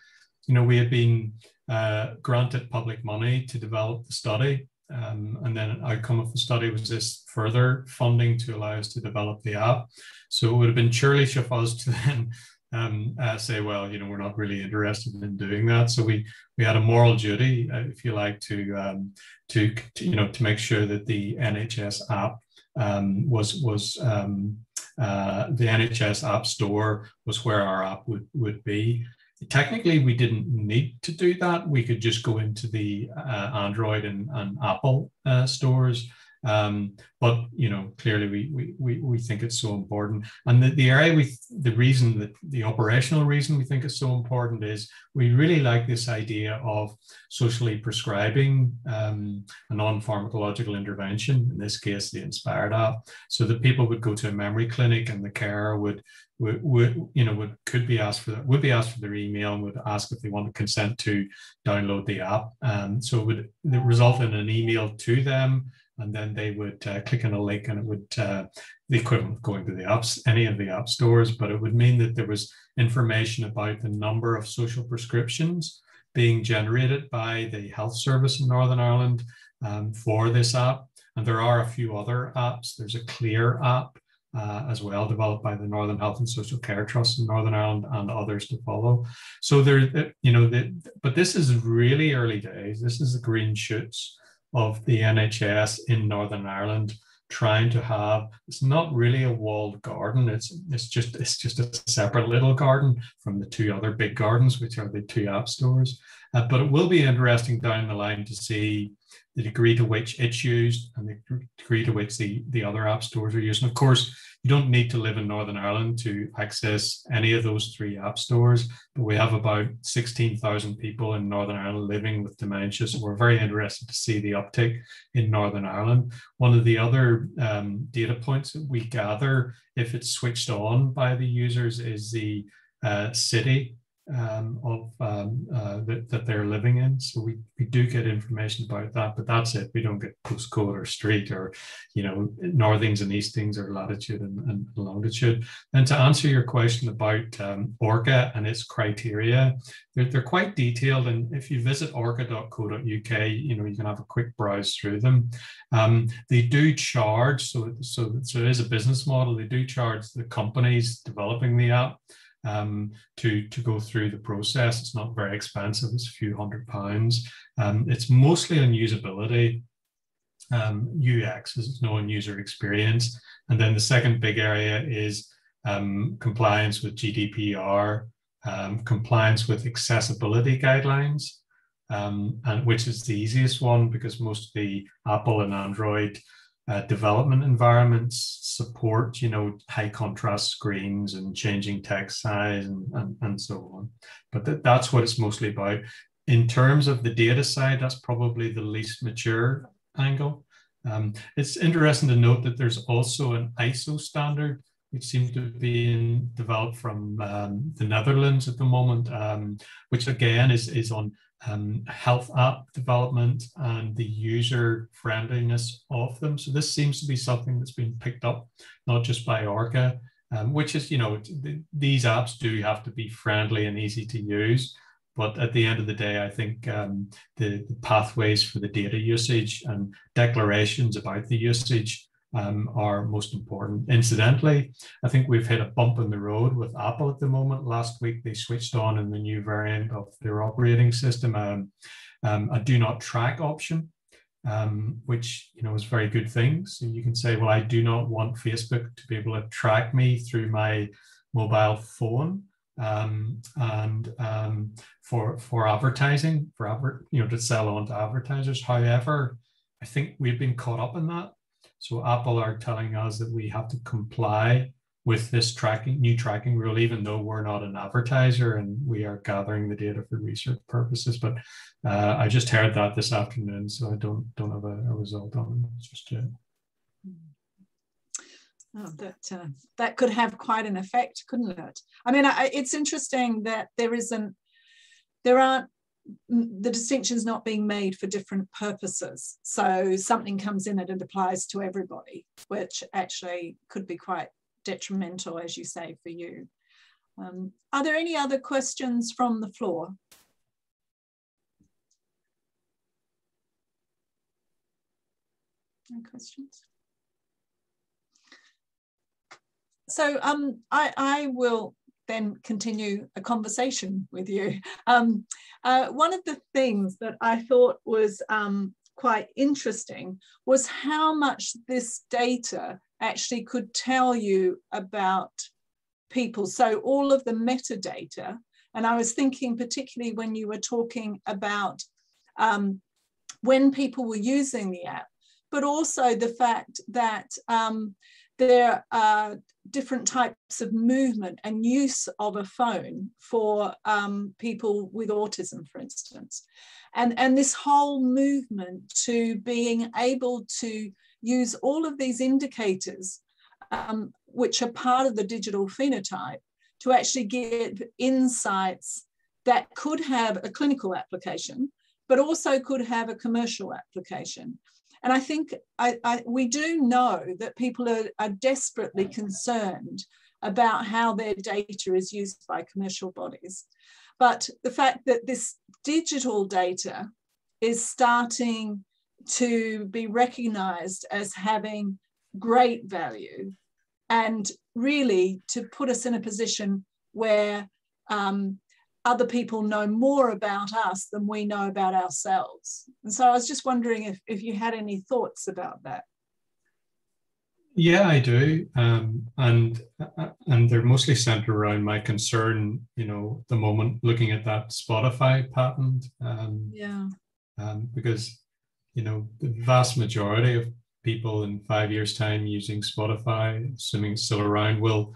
you know, we had been uh, granted public money to develop the study um, and then an outcome of the study was this further funding to allow us to develop the app. So it would have been churlish of us to then um, uh, say, well, you know, we're not really interested in doing that. So we we had a moral duty, uh, if you like, to, um, to, to you know to make sure that the NHS app um, was was um, uh, the NHS App Store was where our app would would be technically we didn't need to do that. We could just go into the uh, Android and, and Apple uh, stores um, but you know, clearly we, we we we think it's so important. And the, the area we the reason that the operational reason we think it's so important is we really like this idea of socially prescribing um, a non-pharmacological intervention, in this case the Inspired app, so that people would go to a memory clinic and the carer would would, would you know would could be asked for that, would be asked for their email and would ask if they want to consent to download the app. Um, so it would result in an email to them and then they would uh, click on a link and it would uh, the equivalent of going to the apps any of the app stores but it would mean that there was information about the number of social prescriptions being generated by the health service in northern ireland um, for this app and there are a few other apps there's a clear app uh, as well, developed by the Northern Health and Social Care Trust in Northern Ireland and others to follow. So there, you know, the, but this is really early days. This is the green shoots of the NHS in Northern Ireland trying to have it's not really a walled garden it's it's just it's just a separate little garden from the two other big gardens which are the two app stores. Uh, but it will be interesting down the line to see the degree to which it's used and the degree to which the the other app stores are used and of course you don't need to live in Northern Ireland to access any of those three app stores, but we have about 16,000 people in Northern Ireland living with dementia. So we're very interested to see the uptake in Northern Ireland. One of the other um, data points that we gather, if it's switched on by the users, is the uh, city um, of um, uh, that, that they're living in. So we, we do get information about that, but that's it. We don't get postcode or street or, you know, northings and eastings or latitude and, and longitude. And to answer your question about um, ORCHA and its criteria, they're, they're quite detailed. And if you visit orcha.co.uk, you know, you can have a quick browse through them. Um, they do charge, so, so, so it is a business model. They do charge the companies developing the app um, to, to go through the process. It's not very expensive, it's a few hundred pounds. Um, it's mostly on usability. Um, UX is known user experience. And then the second big area is um, compliance with GDPR, um, compliance with accessibility guidelines, um, and which is the easiest one because most of the Apple and Android uh, development environments support, you know, high contrast screens and changing text size and, and, and so on. But th- that's what it's mostly about. In terms of the data side, that's probably the least mature angle. Um, it's interesting to note that there's also an ISO standard, which seems to be in, developed from um, the Netherlands at the moment, um, which again is, is on um, health app development and the user friendliness of them. So this seems to be something that's been picked up, not just by ORCHA, um, which is, you know, th these apps do have to be friendly and easy to use. But at the end of the day, I think um, the, the pathways for the data usage and declarations about the usage um, are most important. Incidentally, I think we've hit a bump in the road with Apple at the moment. Last week, they switched on in the new variant of their operating system um, um, a do not track option, um, which you know is a very good thing. So you can say, well, I do not want Facebook to be able to track me through my mobile phone. Um, and um, for for advertising, for adver- you know, to sell on to advertisers. However, I think we've been caught up in that so Apple are telling us that we have to comply with this tracking new tracking rule, even though we're not an advertiser and we are gathering the data for research purposes. But uh, I just heard that this afternoon, so I don't don't have a, a result on just yet. Oh, that uh, that could have quite an effect, couldn't it? I mean, I, it's interesting that there isn't, there aren't the distinctions not being made for different purposes. So something comes in and it applies to everybody, which actually could be quite detrimental, as you say, for you. Um, are there any other questions from the floor? No questions? So um, I, I will then continue a conversation with you. Um, uh, one of the things that I thought was um, quite interesting was how much this data actually could tell you about people. So all of the metadata, and I was thinking particularly when you were talking about um, when people were using the app, but also the fact that um, there are different types of movement and use of a phone for um, people with autism, for instance. And, and this whole movement to being able to use all of these indicators, um, which are part of the digital phenotype, to actually give insights that could have a clinical application, but also could have a commercial application. And I think I, I, we do know that people are, are desperately concerned about how their data is used by commercial bodies. But the fact that this digital data is starting to be recognized as having great value and really to put us in a position where um, other people know more about us than we know about ourselves. And so I was just wondering if, if you had any thoughts about that. Yeah, I do, um, and and they're mostly centered around my concern. You know, the moment looking at that Spotify patent. Um, yeah. Um, because you know the vast majority of people in five years' time using Spotify, assuming it's still around, will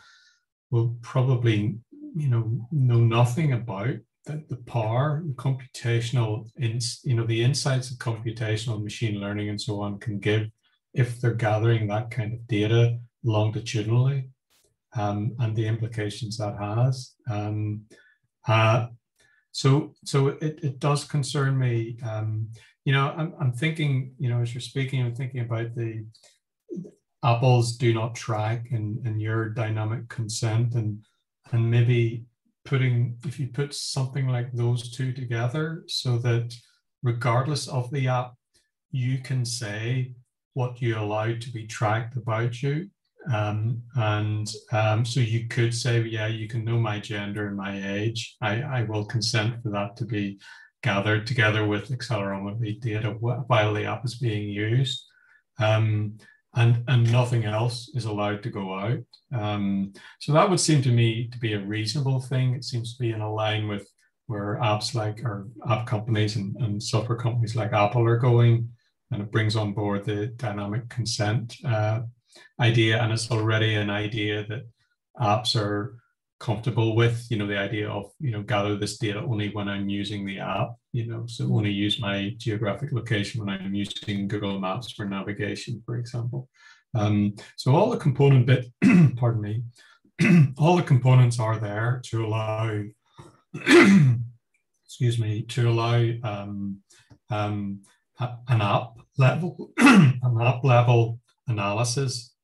will probably you know know nothing about the, the power the computational ins, you know the insights of computational machine learning and so on can give if they're gathering that kind of data longitudinally um, and the implications that has. Um, uh, so so it, it does concern me um, you know I'm, I'm thinking you know as you're speaking i'm thinking about the apple's do not track and, and your dynamic consent and and maybe putting if you put something like those two together so that regardless of the app you can say what you allow to be tracked about you. Um, and um, so you could say yeah you can know my gender and my age. I, I will consent for that to be gathered together with accelerometry data while the app is being used. Um, and and nothing else is allowed to go out. Um, so that would seem to me to be a reasonable thing. It seems to be in a line with where apps like or app companies and, and software companies like Apple are going, and it brings on board the dynamic consent uh, idea, and it's already an idea that apps are comfortable with you know the idea of you know gather this data only when i'm using the app you know so only use my geographic location when i'm using google maps for navigation for example. Um, so all the component bit pardon me all the components are there to allow excuse me to allow um, um, an app level an app level analysis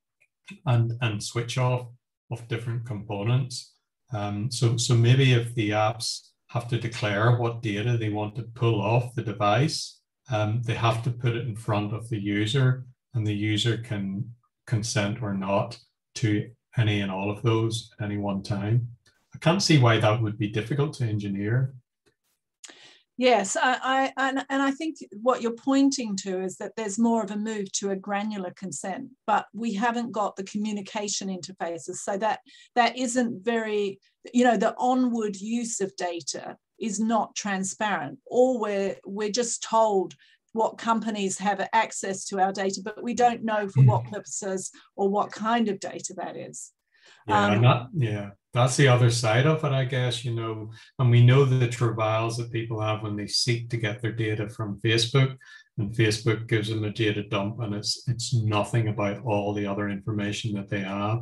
and and switch off of different components um, so, so maybe if the apps have to declare what data they want to pull off the device, um, they have to put it in front of the user, and the user can consent or not to any and all of those at any one time. I can't see why that would be difficult to engineer. Yes, I, I, and, and I think what you're pointing to is that there's more of a move to a granular consent, but we haven't got the communication interfaces. So that that isn't very, you know, the onward use of data is not transparent. Or we're we're just told what companies have access to our data, but we don't know for what hmm. purposes or what kind of data that is. Yeah, um, not, yeah. That's the other side of it, I guess, you know, and we know the travails that people have when they seek to get their data from Facebook and Facebook gives them a data dump and it's it's nothing about all the other information that they have.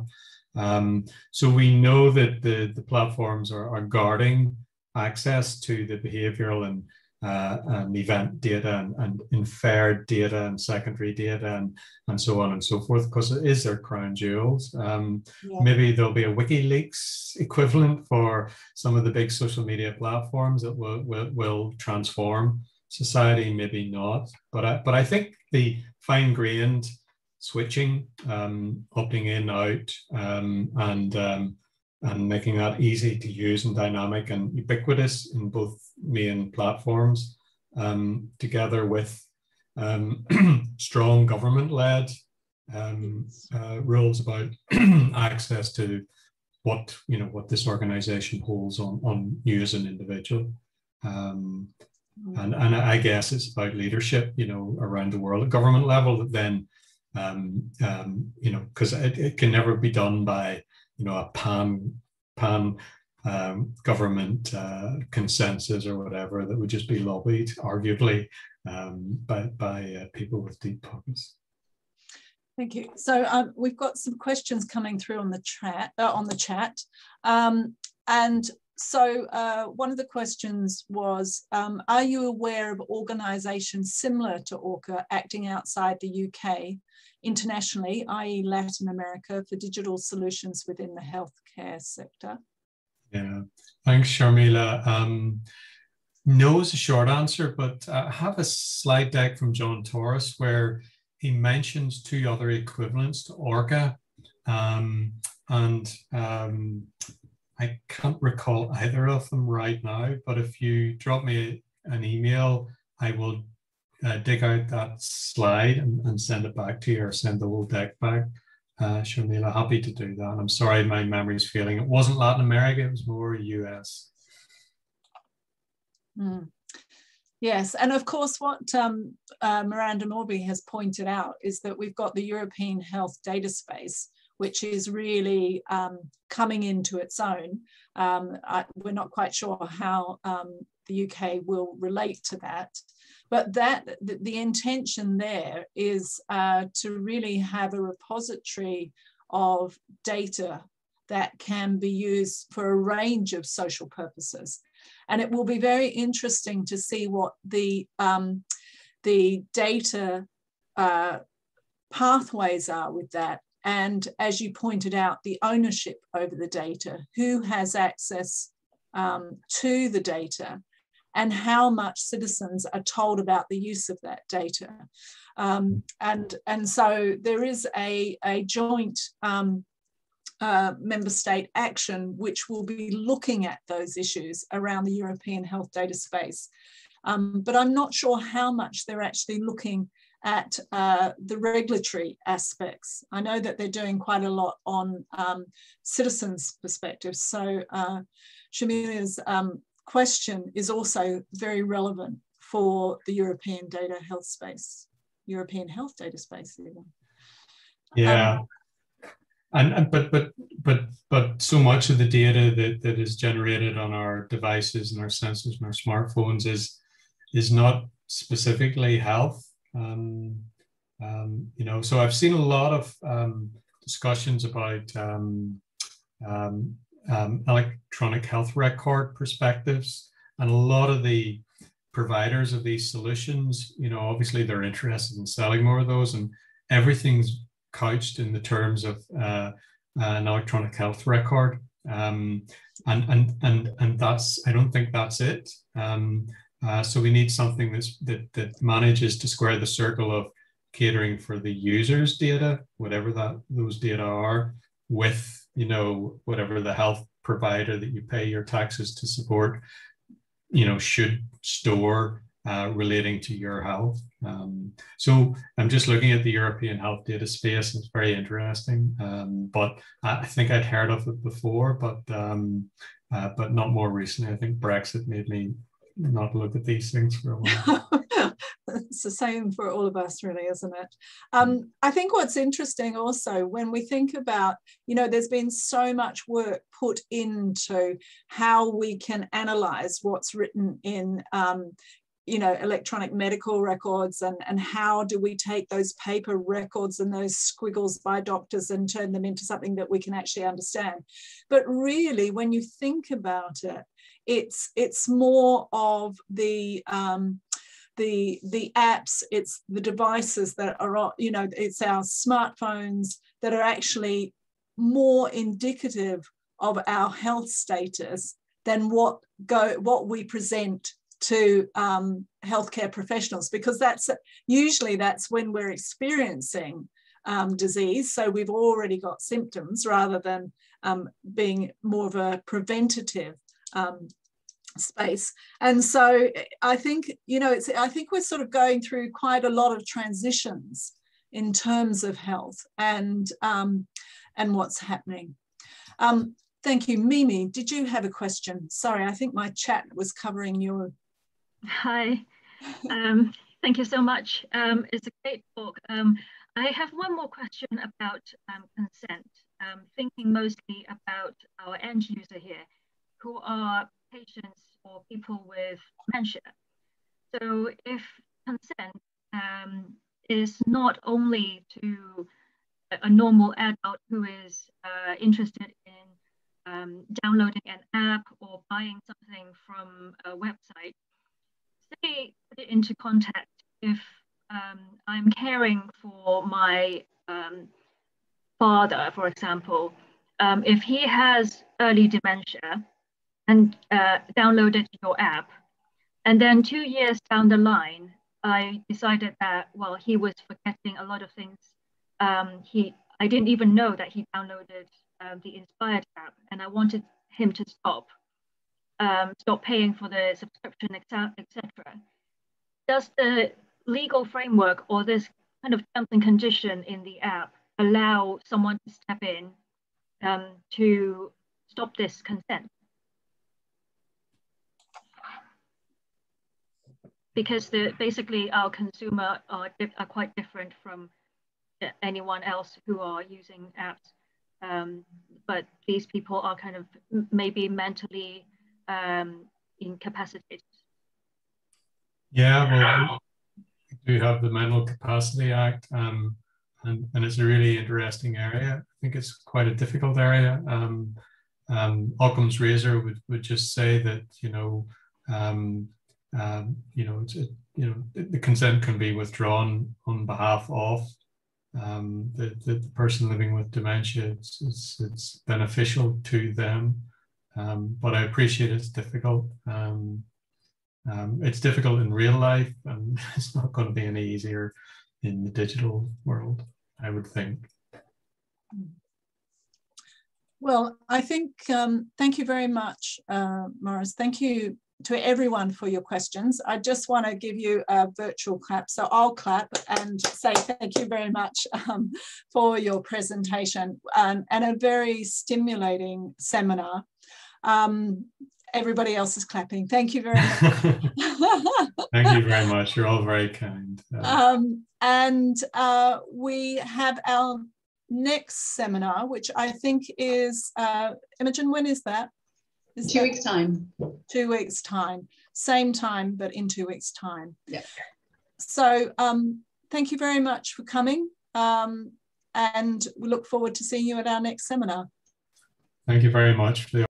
Um, so we know that the, the platforms are, are guarding access to the behavioral and uh, and event data and, and, inferred data and secondary data and, and so on and so forth because it is their crown jewels. Um, yeah. Maybe there'll be a WikiLeaks equivalent for some of the big social media platforms that will, will, will transform society, maybe not. But I, but I think the fine grained switching, um, opting in, out, um, and um, and making that easy to use and dynamic and ubiquitous in both main platforms, um, together with um, strong government-led um, uh, rules about access to what you know what this organization holds on on you as an individual. Um, and, and I guess it's about leadership, you know, around the world at government level that then, um, um, you know, because it, it can never be done by you know, a pan pan um, government uh, consensus or whatever that would just be lobbied, arguably, um, by, by uh, people with deep pockets. Thank you. So um, we've got some questions coming through on the chat. Uh, on the chat, um, and so uh, one of the questions was: um, Are you aware of organisations similar to ORCHA acting outside the UK internationally, i.e. Latin America, for digital solutions within the healthcare sector? Yeah, thanks, Sharmila. Um, no is a short answer, but I have a slide deck from John Torous where he mentions two other equivalents to ORCHA. Um, and um, I can't recall either of them right now, but if you drop me an email, I will uh, dig out that slide and, and, send it back to you or send the whole deck back. Uh, happy to do that. I'm sorry my memory is failing. It wasn't Latin America, it was more US. Mm. Yes, and of course, what um, uh, Miranda Mourby has pointed out is that we've got the European Health Data Space, which is really um, coming into its own. Um, I, we're not quite sure how um, the UK will relate to that. But that the, the intention there is uh, to really have a repository of data that can be used for a range of social purposes. And it will be very interesting to see what the, um, the data uh, pathways are with that. And as you pointed out, the ownership over the data, who has access um, to the data and how much citizens are told about the use of that data. Um, and, and so there is a, a joint um, uh, member state action which will be looking at those issues around the European health data space. Um, but I'm not sure how much they're actually looking at uh, the regulatory aspects. I know that they're doing quite a lot on um, citizens' perspectives. So uh, Sharmila's um, question is also very relevant for the European data health space, European health data space even. Yeah. Um, and, and but but but but so much of the data that, that is generated on our devices and our sensors and our smartphones is is not specifically health. Um, um, you know, so I've seen a lot of um, discussions about um, electronic health record perspectives. And a lot of the providers of these solutions, you know, obviously they're interested in selling more of those, and everything's couched in the terms of uh, an electronic health record. Um, and and and and that's I don't think that's it. Um, uh, so we need something that's, that that manages to square the circle of catering for the user's data, whatever that those data are, with you know, whatever the health provider that you pay your taxes to support, you know, should store uh, relating to your health. Um, so I'm just looking at the European health data space. It's very interesting, um, but I think I'd heard of it before, but um, uh, but not more recently. I think Brexit made me not look at these things for a while. it's the same for all of us, really, isn't it? Um, I think what's interesting also when we think about, you know, there's been so much work put into how we can analyze what's written in, um, you know, electronic medical records and, and how do we take those paper records and those squiggles by doctors and turn them into something that we can actually understand. But really, when you think about it, it's it's more of the um, the the apps it's the devices that are you know it's our smartphones that are actually more indicative of our health status than what go what we present to um, healthcare professionals because that's usually that's when we're experiencing um, disease. So we've already got symptoms rather than um, being more of a preventative um, space. And so i think you know it's i think we're sort of going through quite a lot of transitions in terms of health and um, and what's happening. Um, thank you. Mimi did you have a question? Sorry i think my chat was covering your hi. Um, thank you so much. Um, it's a great talk um, i have one more question about um, consent. Thinking mostly about our end user here who are patients or people with dementia. So if consent um, is not only to a normal adult who is uh, interested in um, downloading an app or buying something from a website, say put it into context if um, I'm caring for my um, father, for example, um, if he has early dementia, and uh, downloaded your app. And then two years down the line, I decided that, well, he was forgetting a lot of things. Um, he, I didn't even know that he downloaded um, the Inspired app and I wanted him to stop, um, stop paying for the subscription, etc. Does the legal framework or this kind of terms and condition in the app allow someone to step in um, to stop this consent? Because the basically our consumer are, are quite different from anyone else who are using apps. Um, but these people are kind of maybe mentally um, incapacitated. Yeah, well, we do have the Mental Capacity Act, um, and, and it's a really interesting area. I think it's quite a difficult area. Um, um, Occam's razor would, would just say that, you know, um, you know, it, you know, the consent can be withdrawn on behalf of um, the, the, the, person living with dementia. It's, it's, it's beneficial to them, um, but I appreciate it's difficult. Um, um, it's difficult in real life, and it's not going to be any easier in the digital world, I would think. Well, I think, um, thank you very much, uh. Thank you to everyone for your questions. I just want to give you a virtual clap. So I'll clap and say thank you very much um, for your presentation um, and a very stimulating seminar. Um, everybody else is clapping. Thank you very much. thank you very much. You're all very kind. Uh, and uh, we have our next seminar, which I think is, uh, Imogen, when is that? Is two that, weeks time. Two weeks time. Same time, but in two weeks time. Yeah. So um, thank you very much for coming. Um, and we look forward to seeing you at our next seminar. Thank you very much for the